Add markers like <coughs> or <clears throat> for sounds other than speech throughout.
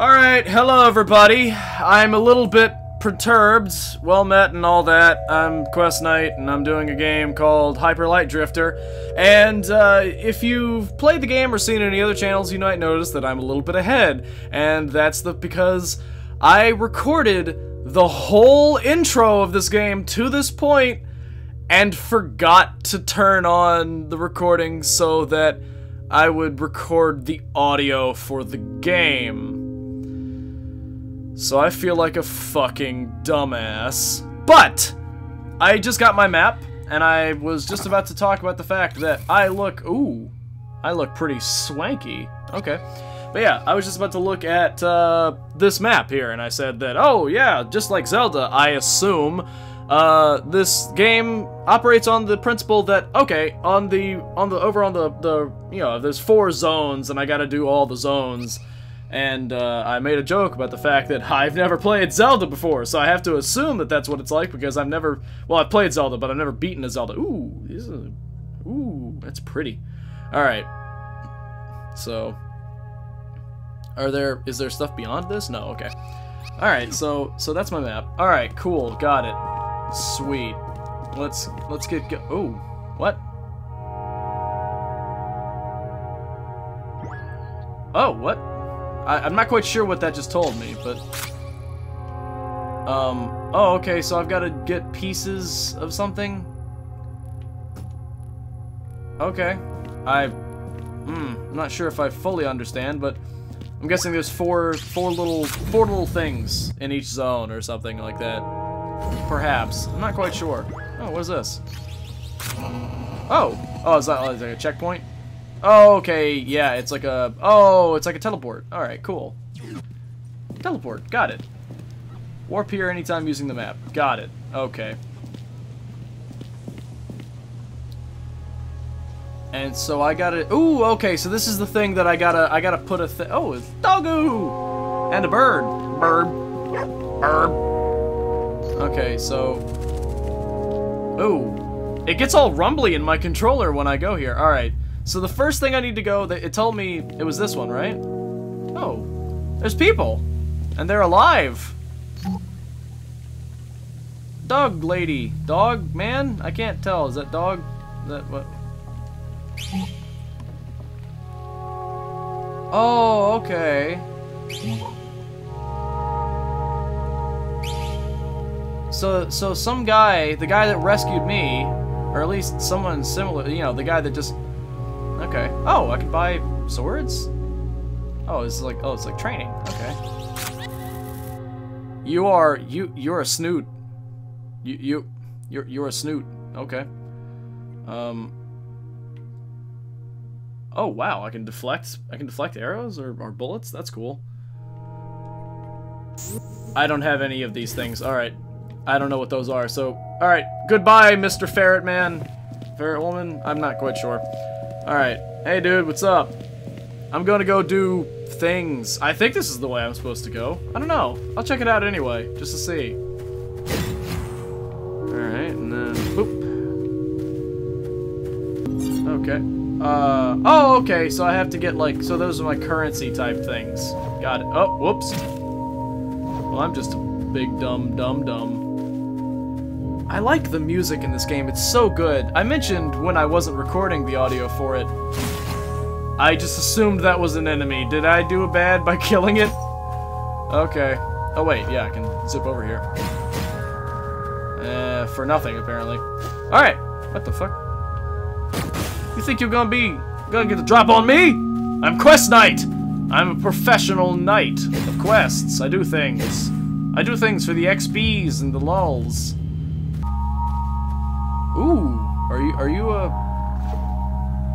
Alright, hello everybody. I'm a little bit perturbed, well met and all that. I'm Quest Nite and I'm doing a game called Hyper Light Drifter. And uh, if you've played the game or seen any other channels, you might notice that I'm a little bit ahead. And that's the because I recorded the whole intro of this game to this point and forgot to turn on the recording so that I would record the audio for the game. So I feel like a fucking dumbass. But! I just got my map, and I was just about to talk about the fact that I look... Ooh. I look pretty swanky. Okay. But yeah, I was just about to look at uh, this map here, and I said that, oh yeah, just like Zelda, I assume, uh, this game operates on the principle that, okay, on the, on the, over on the, the, you know, there's four zones, and I gotta do all the zones and uh, I made a joke about the fact that I've never played Zelda before, so I have to assume that that's what it's like because I've never, well, I've played Zelda, but I've never beaten a Zelda. Ooh, this is, ooh, that's pretty. All right, so are there, is there stuff beyond this? No, okay. All right, so so that's my map. All right, cool, got it. Sweet. Let's let's get go. Ooh, what? Oh, what? I, am not quite sure what that just told me, but... Um, oh, okay, so I've got to get pieces of something? Okay. I... Hmm, I'm not sure if I fully understand, but... I'm guessing there's four, four little, four little things in each zone or something like that. Perhaps. I'm not quite sure. Oh, what is this? Oh! Oh, is that, oh, that a checkpoint? Oh, okay, yeah, it's like a... Oh, it's like a teleport. Alright, cool. Teleport, got it. Warp here anytime using the map. Got it. Okay. And so I gotta... Ooh, okay, so this is the thing that I gotta... I gotta put a thing... Oh, it's doggo! And a bird. Bird. Bird. Okay, so... Ooh. It gets all rumbly in my controller when I go here. Alright. So the first thing I need to go, it told me it was this one, right? Oh, there's people, and they're alive. Dog lady, dog man? I can't tell. Is that dog? Is that what? Oh, okay. So, so some guy, the guy that rescued me, or at least someone similar, you know, the guy that just Okay. Oh, I can buy swords? Oh, it's like oh, it's like training. Okay. You are you you're a snoot. You you you're you're a snoot. Okay. Um Oh wow, I can deflect I can deflect arrows or, or bullets? That's cool. I don't have any of these things. Alright. I don't know what those are, so alright. Goodbye, Mr. Ferret Man. Ferret Woman? I'm not quite sure. Alright. Hey, dude, what's up? I'm gonna go do things. I think this is the way I'm supposed to go. I don't know. I'll check it out anyway, just to see. Alright, and then... Boop. Okay. Uh, oh, okay, so I have to get, like... So those are my currency type things. Got it. Oh, whoops. Well, I'm just a big dumb dumb dumb. I like the music in this game, it's so good. I mentioned when I wasn't recording the audio for it, I just assumed that was an enemy. Did I do a bad by <laughs> killing it? Okay. Oh wait, yeah, I can zip over here. Uh, for nothing, apparently. Alright, what the fuck? You think you're gonna be, gonna get the drop on me? I'm Quest Nite! I'm a professional knight of quests. I do things. I do things for the XPs and the lulls. Ooh, are you are you a?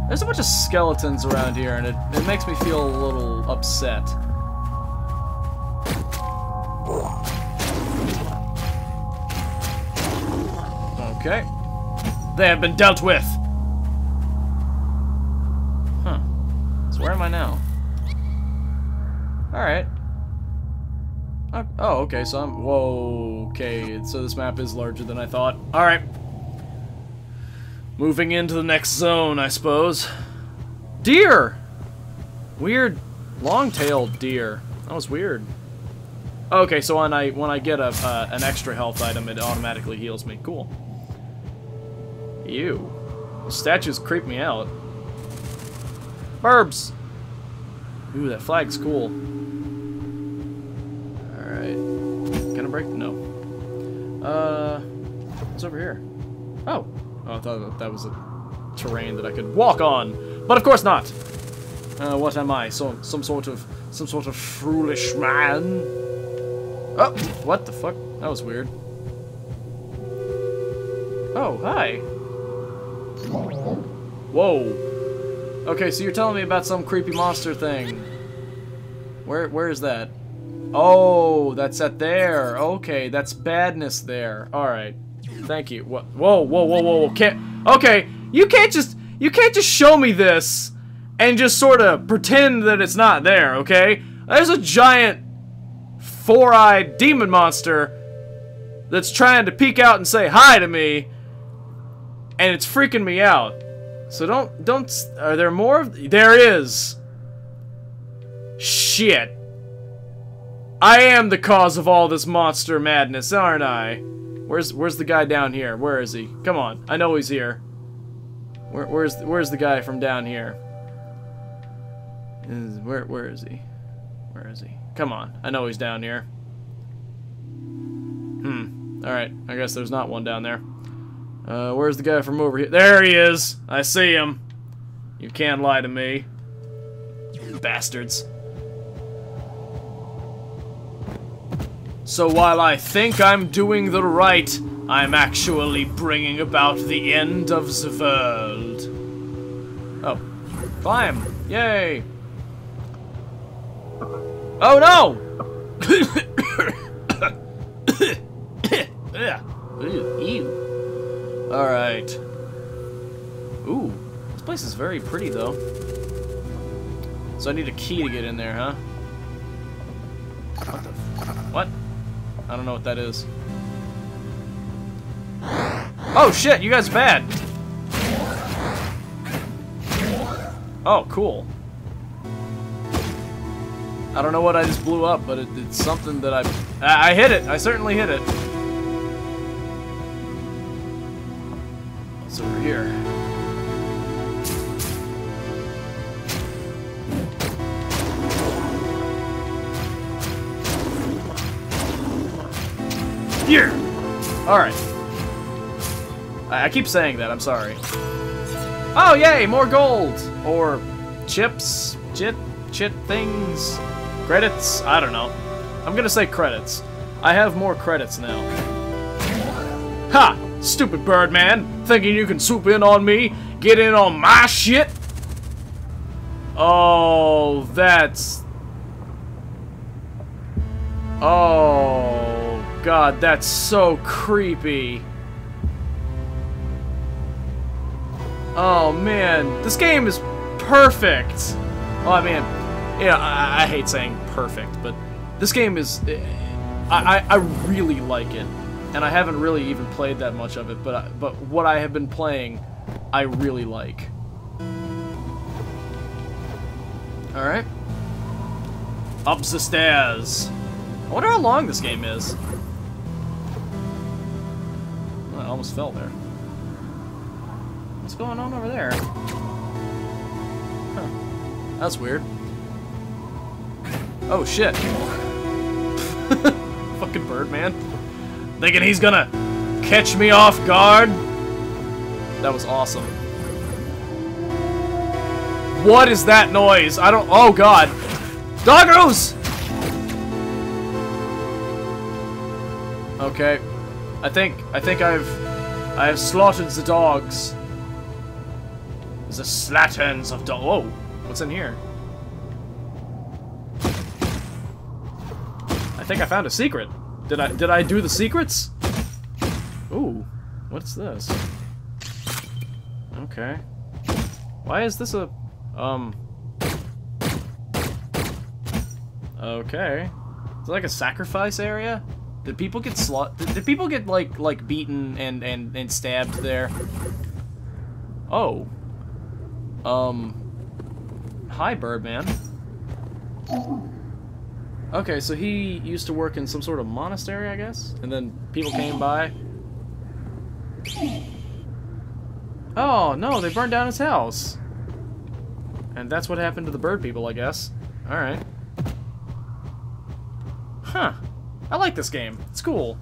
There's a bunch of skeletons around here, and it it makes me feel a little upset. Okay, they have been dealt with. Huh. So where am I now? All right. Uh, oh, okay, so I'm... Whoa, okay, so this map is larger than I thought. Alright. Moving into the next zone, I suppose. Deer! Weird Long-tailed deer. That was weird. Okay, so when I when I get a uh, an extra health item, it automatically heals me. Cool. Ew. Statues creep me out. Burbs! Ooh, that flag's cool. Alright. Can I break? No. Uh, what's over here? Oh. Oh. I thought that was a terrain that I could walk on. But of course not! Uh, what am I? So, some sort of, some sort of foolish man? Oh, what the fuck? That was weird. Oh, hi. Whoa. Okay, so you're telling me about some creepy monster thing. Where, where is that? Oh, that's at there. Okay, that's badness there. All right. Thank you. What? Whoa, whoa, whoa, whoa. Can't. Okay, you can't just you can't just show me this and just sort of pretend that it's not there. Okay? There's a giant four-eyed demon monster that's trying to peek out and say hi to me, and it's freaking me out. So don't don't. Are there more? There is. Shit. I am the cause of all this monster madness, aren't I? Where's where's the guy down here? Where is he? Come on, I know he's here. Where, where's where's the guy from down here? Is where where is he? Where is he? Come on, I know he's down here. Hmm. All right, I guess there's not one down there. Uh, where's the guy from over here? There he is. I see him. You can't lie to me. You bastards. So while I think I'm doing the right, I'm actually bringing about the end of the world. Oh. Climb. Yay. Oh no! <coughs> Alright. Ooh. This place is very pretty though. So I need a key to get in there, huh? What the... What? I don't know what that is. Oh shit, you guys bad. Oh, cool. I don't know what I just blew up, but it, it's something that I... I... I hit it! I certainly hit it. Alright. I, I keep saying that, I'm sorry. Oh, yay! More gold! Or chips? Chit? Chit things? Credits? I don't know. I'm gonna say credits. I have more credits now. Ha! Stupid Birdman! Thinking you can swoop in on me? Get in on my shit? Oh, that's... Oh... God, that's so creepy. Oh, man. This game is perfect. Oh I mean, yeah, I, I hate saying perfect, but this game is... I, I, I really like it. And I haven't really even played that much of it, but, but what I have been playing, I really like. Alright. Up the stairs. I wonder how long this game is. I almost fell there. What's going on over there? Huh. That's weird. Oh, shit. <laughs> Fucking Birdman. Thinking he's gonna catch me off guard? That was awesome. What is that noise? I don't- oh god. Doggos! Okay. I think I think I've I have slaughtered the dogs. The slatterns of dog. Whoa, what's in here? I think I found a secret. Did I did I do the secrets? Ooh, what's this? Okay. Why is this a um? Okay. Is it like a sacrifice area? Did people get slut? Did, did, people get like like beaten and and and stabbed there? Oh. Um. Hi, Birdman. Okay, so he used to work in some sort of monastery, I guess? And then people came by. Oh, no, they burned down his house. And that's what happened to the bird people, I guess. Alright. Huh. I like this game. It's cool.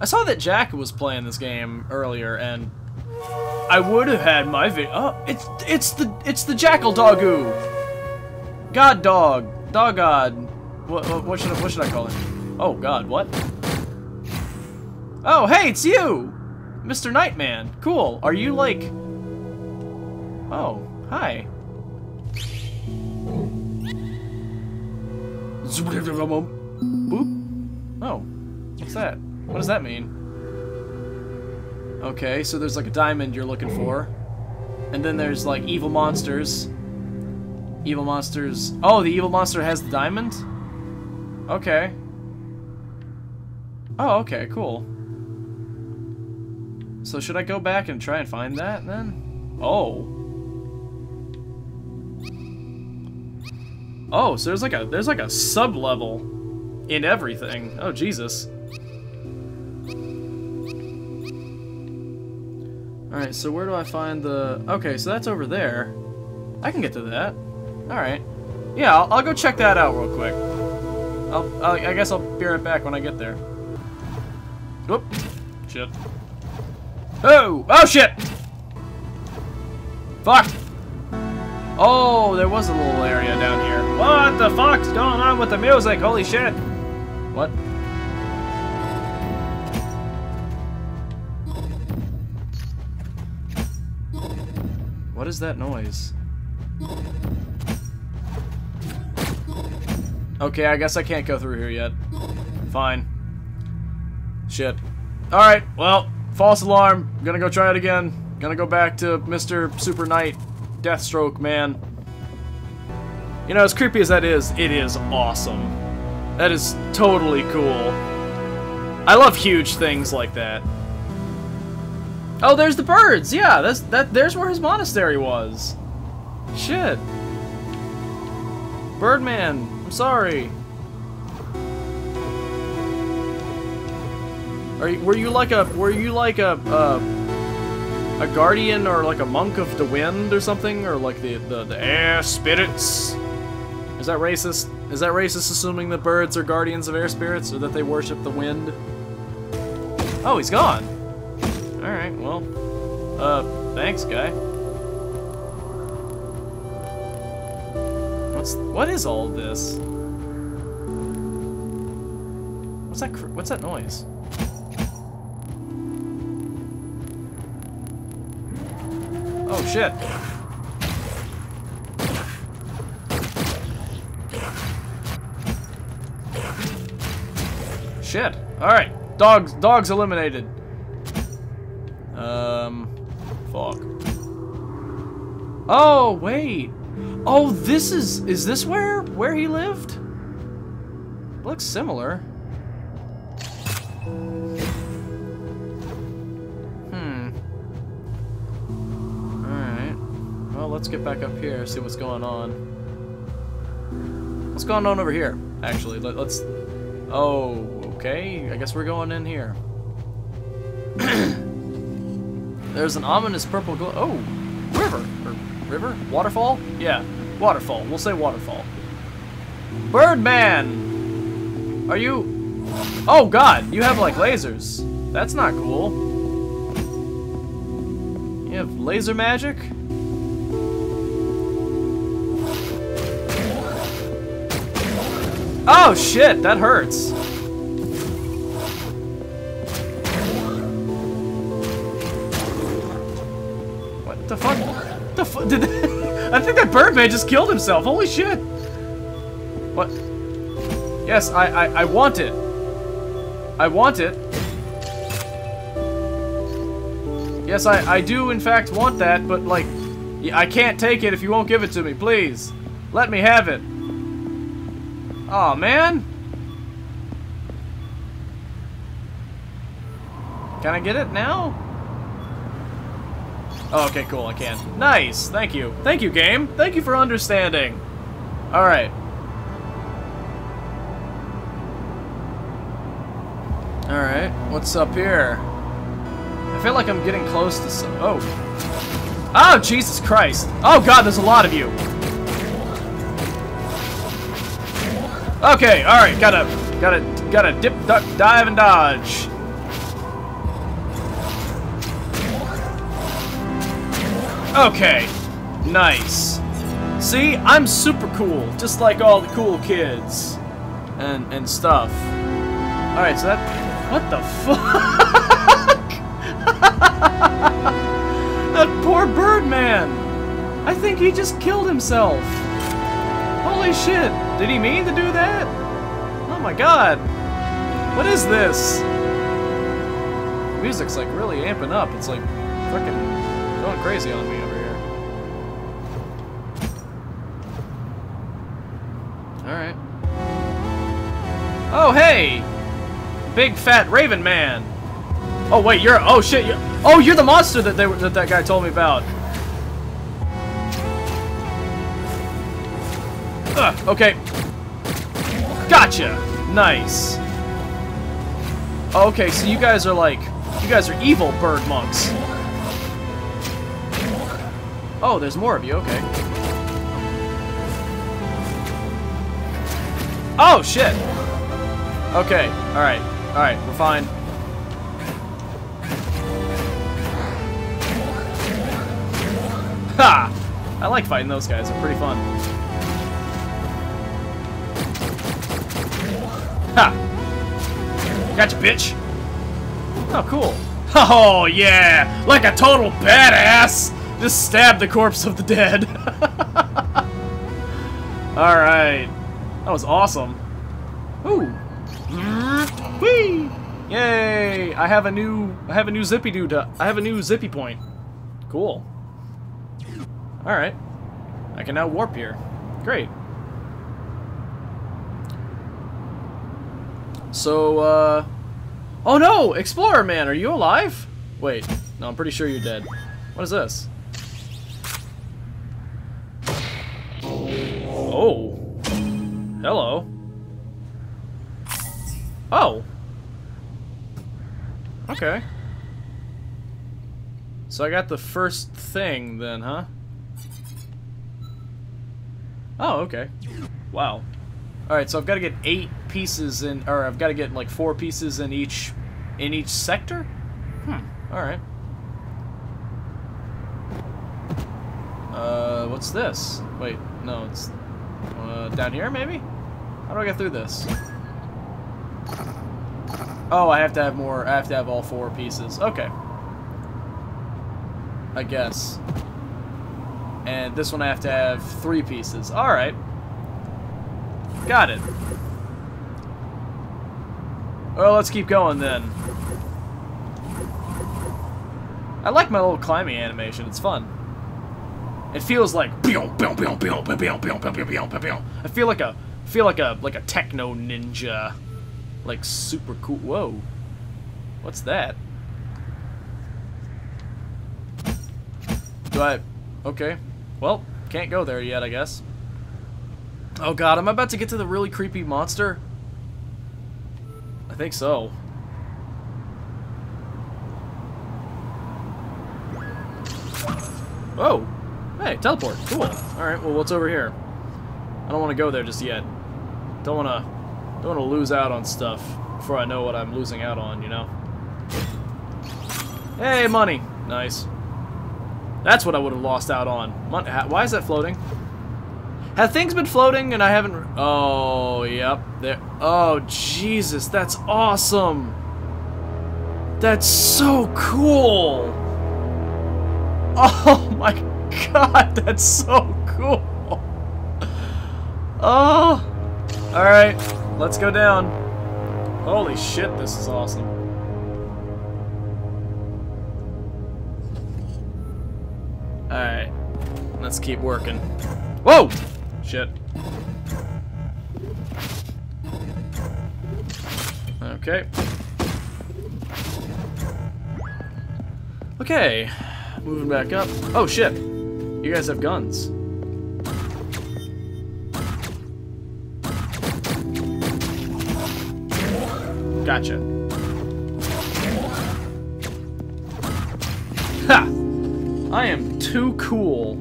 I saw that Jack was playing this game earlier, and I would have had my video. Oh, it's it's the it's the Jackal Doggo. God dog, dog god. What, what, what should I, what should I call it? Oh God, what? Oh hey, it's you, Mr. Nightman. Cool. Are you like? Oh, hi. Boop. Oh, what's that? What does that mean? Okay, so there's like a diamond you're looking for. And then there's like evil monsters. Evil monsters. Oh, the evil monster has the diamond? Okay. Oh, okay, cool. So should I go back and try and find that then? Oh. Oh, so there's like a there's like a sub level in everything. Oh Jesus. Alright, so where do I find the... Okay, so that's over there. I can get to that. Alright. Yeah, I'll, I'll, go check that out real quick. I'll, I'll, I guess I'll be right back when I get there. Whoop. Shit. Oh! Oh, shit! Fuck! Oh, there was a little area down here. What the fuck's going on with the music? Holy shit! What? What is that noise? Okay, I guess I can't go through here yet. Fine. Shit. Alright, well, false alarm. Gonna go try it again. Gonna go back to Mr. Super Knight, Deathstroke, man. You know, as creepy as that is, it is awesome. That is totally cool. I love huge things like that. Oh, there's the birds. Yeah, that's that. There's where his monastery was. Shit. Birdman, I'm sorry. Are you, were you like a were you like a uh, a guardian or like a monk of the wind or something or like the the, the air spirits? Is that racist? Is that racist assuming that birds are guardians of air spirits or that they worship the wind? Oh, he's gone. Alright, well. Uh, thanks, guy. What's, what is all this? What's that, what's that noise? Oh, shit. Shit. Alright. Dogs, dogs eliminated. Um, fuck. Oh, wait. Oh, this is, is this where, where he lived? Looks similar. Let's get back up here, see what's going on. What's going on over here, actually? Let, let's... Oh, okay. I guess we're going in here. <clears throat> There's an ominous purple glow. Oh, river. Or river? Waterfall? Yeah, waterfall. We'll say waterfall. Birdman! Are you... Oh, God. You have, like, lasers. That's not cool. You have laser magic? Oh, shit. That hurts. What the fuck? The fuck? <laughs> Did I think that Birdman just killed himself. Holy shit. What? Yes, I, I, I want it. I want it. Yes, I, I do in fact want that, but like, I can't take it if you won't give it to me. Please. Let me have it. Oh, man. Can I get it now? Oh, okay, cool, I can. Nice, thank you. Thank you, game. Thank you for understanding. Alright. Alright, what's up here? I feel like I'm getting close to some... Oh. Oh, Jesus Christ. Oh, God, there's a lot of you. Okay, alright, gotta... Gotta... Gotta dip, duck, dive, and dodge. Okay. Nice. See, I'm super cool, just like all the cool kids. And, and stuff. Alright, so that... What the fuck? <laughs> that poor Birdman! I think he just killed himself. Holy shit! Did he mean to do that? Oh my god! What is this? The Music's like really amping up. It's like fucking going crazy on me over here. Alright. Oh, hey! Big fat raven man! Oh, wait, you're- oh shit, you're- oh, you're the monster that they that that guy told me about. Ugh, okay. Gotcha! Nice. Okay, so you guys are like, you guys are evil bird monks. Oh, there's more of you, okay. Oh, shit! Okay, alright, alright, we're fine. Ha! I like fighting those guys, they're pretty fun. Gotcha, bitch! Oh, cool. Oh, yeah! Like a total badass! Just stab the corpse of the dead. <laughs> Alright. That was awesome. Ooh. Whee! Yay! I have a new I have a new zippy dude. I have a new zippy point. Cool. Alright. I can now warp here. Great. So, uh... Oh no! Explorer Man, are you alive? Wait. No, I'm pretty sure you're dead. What is this? Oh. Hello. Oh. Okay. So I got the first thing then, huh? Oh, okay. Wow. Alright, so I've got to get eight pieces in, or I've got to get like four pieces in each, in each sector? Hmm, alright. Uh, what's this? Wait, no, it's, uh, down here maybe? How do I get through this? Oh, I have to have more, I have to have all four pieces. Okay. I guess. And this one I have to have three pieces. Alright. Got it. Well, let's keep going then. I like my little climbing animation. It's fun. It feels like I feel like a feel like a like a techno ninja. Like super cool. Whoa. What's that? Do I Okay. Well, can't go there yet, I guess. Oh god, I'm about to get to the really creepy monster. Think so. Oh! Hey, teleport. Cool. Alright, well, what's over here? I don't want to go there just yet. Don't want to don't want to lose out on stuff before I know what I'm losing out on, you know? Hey, money! Nice. That's what I would have lost out on. Mon Why is that floating? Have things been floating and I haven't... Oh, yep. There. Oh, Jesus, that's awesome. That's so cool. <laughs> Oh, my God, that's so cool. <laughs> Oh. Alright, let's go down. Holy shit, this is awesome. Alright, let's keep working. Whoa! Shit. Okay. Okay. moving back up. Oh shit! You guys have guns. Gotcha. Ha! I am too cool.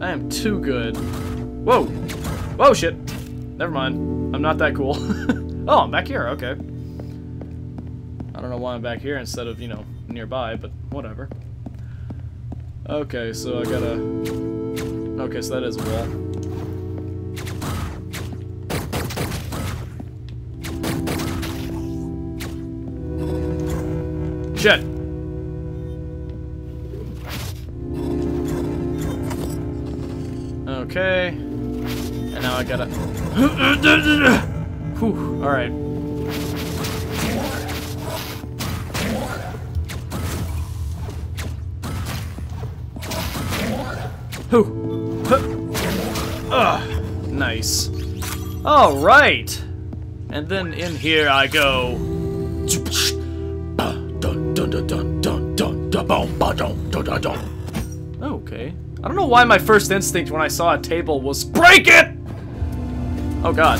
I am too good. Whoa! Whoa, shit! Never mind. I'm not that cool. <laughs> oh, I'm back here. Okay. I don't know why I'm back here instead of, you know, nearby, but whatever. Okay, so I gotta... Okay, so that is a wall. Shit! Okay. Now I gotta... Whew, alright. Whew. Ugh. Nice. Alright! And then in here I go... Okay. I don't know why my first instinct when I saw a table was BREAK IT! Oh god.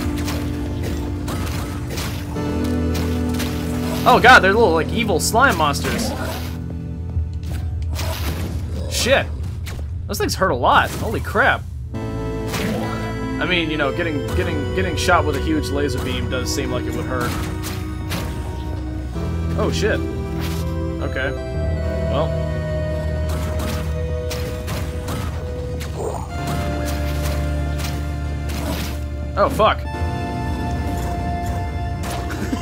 Oh god, they're little, like, evil slime monsters. Shit. Those things hurt a lot. Holy crap. I mean, you know, getting getting getting shot with a huge laser beam does seem like it would hurt. Oh shit. Okay. Well. Oh, fuck.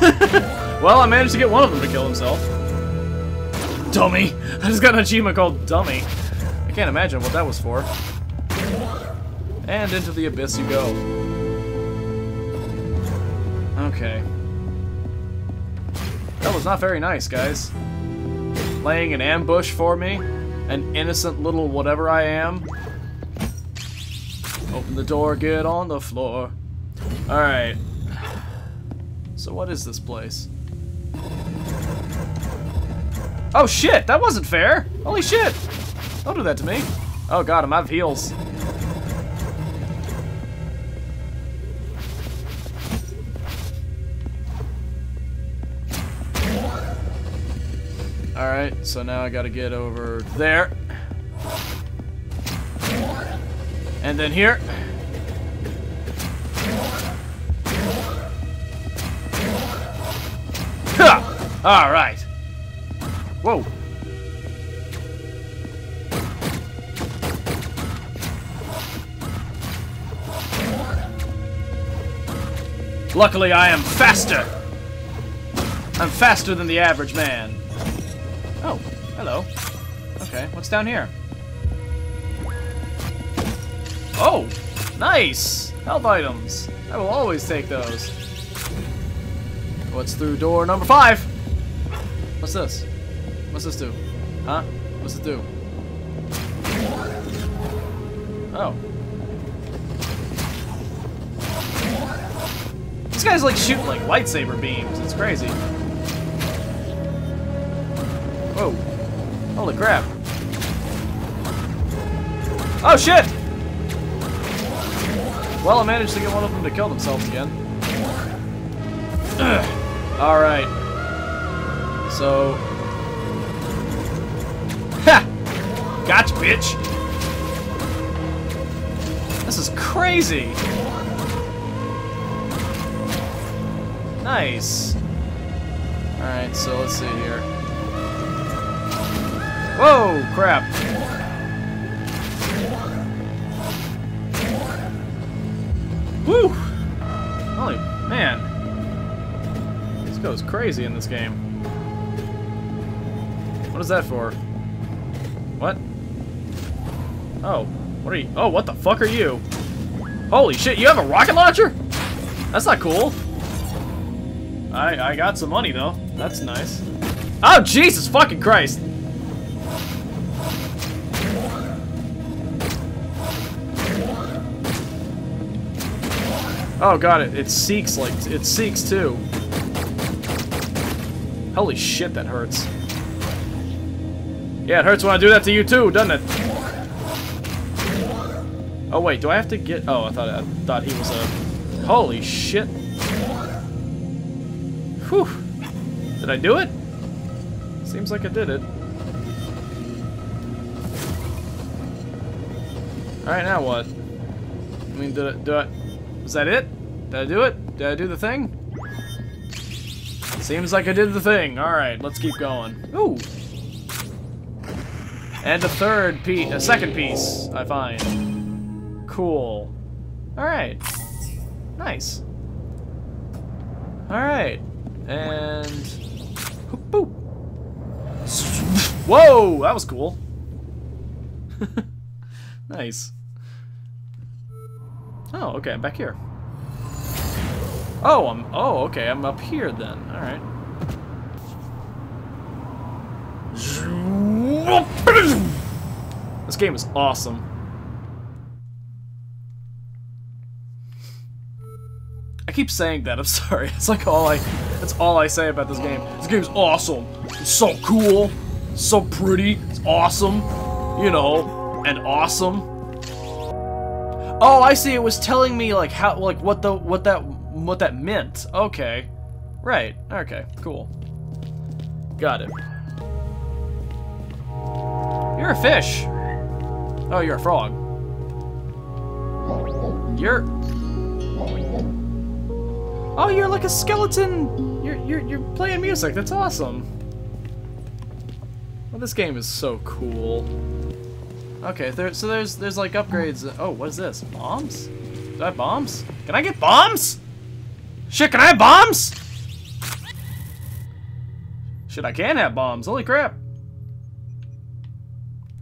<laughs> well, I managed to get one of them to kill himself. Dummy! I just got an achievement called Dummy. I can't imagine what that was for. And into the abyss you go. Okay. That was not very nice, guys. Laying an ambush for me? An innocent little whatever I am? Open the door, get on the floor. Alright. So what is this place? Oh shit, that wasn't fair! Holy shit! Don't do that to me. Oh god, I'm out of heals. Alright, so now I gotta get over there. And then here. Alright. Whoa. Luckily, I am faster. I'm faster than the average man. Oh, hello. Okay, what's down here? Oh, nice! Health items. I will always take those. What's through door number five? What's this? What's this do? Huh? What's it do? Oh. These guys like shoot like lightsaber beams. It's crazy. Whoa. Holy crap. Oh shit! Well, I managed to get one of them to kill themselves again. <clears throat> Alright. So... Ha! Gotcha, bitch! This is crazy! Nice. Alright, so let's see here. Whoa, crap. Woo! Holy man. This goes crazy in this game. What is that for? What? Oh. What are you? Oh, what the fuck are you? Holy shit, you have a rocket launcher? That's not cool. I, I got some money, though. That's nice. Oh, Jesus fucking Christ! Oh god, it, it seeks like, it seeks too. Holy shit, that hurts. Yeah, it hurts when I do that to you too, doesn't it? Oh wait, do I have to get? Oh, I thought I thought he was a. Holy shit! Whew. Did I do it? Seems like I did it. Alright, now what? I mean, did I, do I... Was that it? Did I do it? Did I do the thing? Seems like I did the thing. Alright, let's keep going. Ooh! And a third piece, a second piece, I find. Cool. Alright. Nice. Alright. And... Boop. Whoa! That was cool. <laughs> nice. Oh, okay, I'm back here. Oh, I'm. Oh, okay, I'm up here then. All right. This game is awesome. I keep saying that. I'm <laughs> sorry. It's like all I. That's all I say about this game. This game's awesome. It's so cool. It's so pretty. It's awesome. You know, and awesome. Oh, I see. It was telling me like how, like what the, what that, what that meant. Okay, right. Okay, cool. Got it. You're a fish. Oh, you're a frog. You're. Oh, you're like a skeleton. You're you're you're playing music. That's awesome. Well, this game is so cool. Okay, there, so there's there's like upgrades. Oh, what is this? Bombs? Do I have bombs? Can I get bombs? Shit, can I have bombs? Shit, I can have bombs. Holy crap.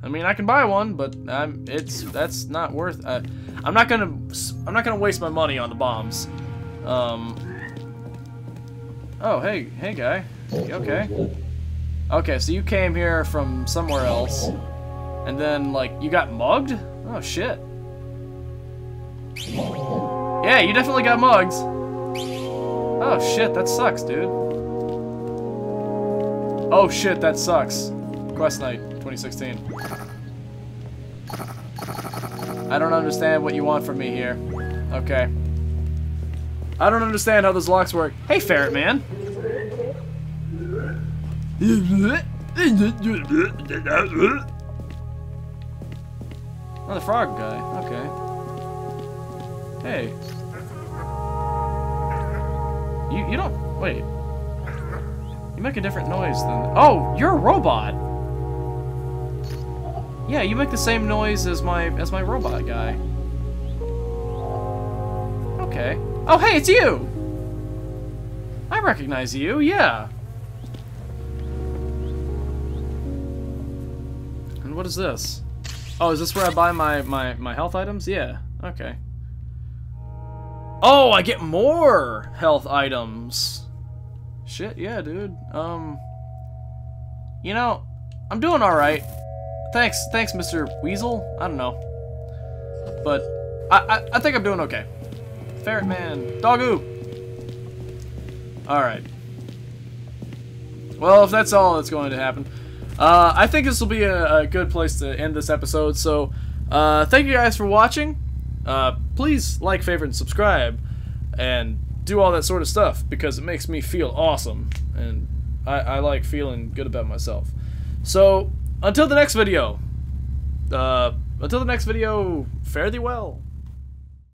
I mean, I can buy one, but I'm, it's that's not worth. Uh, I'm not gonna I'm not gonna waste my money on the bombs. Um. Oh, hey, hey, guy. Okay. Okay, so you came here from somewhere else. And then, like, you got mugged? Oh, shit. Yeah, you definitely got mugged. Oh, shit, that sucks, dude. Oh, shit, that sucks. Quest Nite 2016. I don't understand what you want from me here. Okay. I don't understand how those locks work. Hey, Ferret Man. The frog guy. Okay. Hey. You you don't wait. You make a different noise than Oh, you're a robot. Yeah, you make the same noise as my as my robot guy. Okay. Oh, hey, it's you. I recognize you. Yeah. And what is this? Oh, is this where I buy my, my, my health items? Yeah, okay. Oh, I get more health items. Shit, yeah, dude. Um, you know, I'm doing alright. Thanks, thanks, Mr. Weasel. I don't know. But, I, I, I think I'm doing okay. Ferret Man. Doggo! Alright. Well, if that's all that's going to happen, uh, I think this will be a, a, good place to end this episode. So, uh, thank you guys for watching. Uh, please like, favorite, and subscribe, and do all that sort of stuff because it makes me feel awesome, and I, I like feeling good about myself. So, until the next video, uh, until the next video, fare thee well.